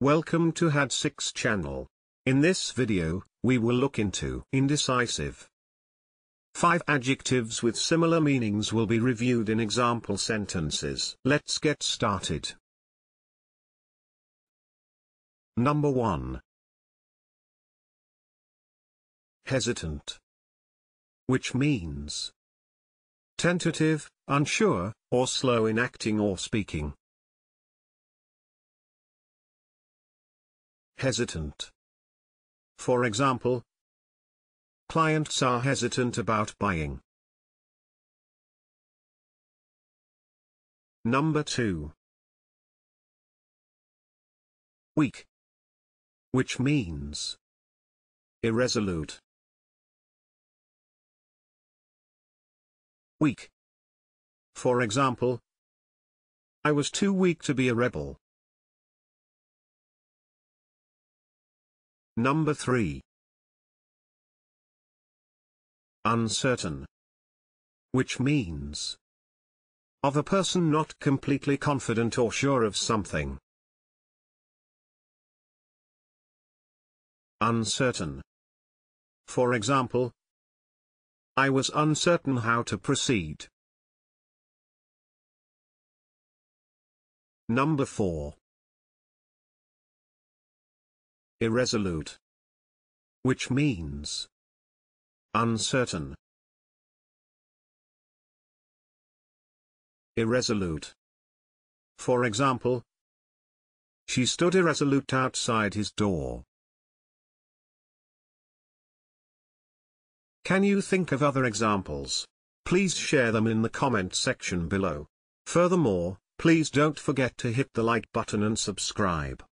Welcome to HAD6 channel. In this video, we will look into indecisive. Five adjectives with similar meanings will be reviewed in example sentences. Let's get started. Number 1. Hesitant. Which means tentative, unsure, or slow in acting or speaking. Hesitant. For example, clients are hesitant about buying. Number 2. Weak. Which means irresolute. Weak. For example, I was too weak to be a rebel. Number 3. Uncertain. Which means of a person not completely confident or sure of something. Uncertain. For example, I was uncertain how to proceed. Number 4. Irresolute. Which means uncertain. Irresolute. For example, she stood irresolute outside his door. Can you think of other examples? Please share them in the comment section below. Furthermore, please don't forget to hit the like button and subscribe.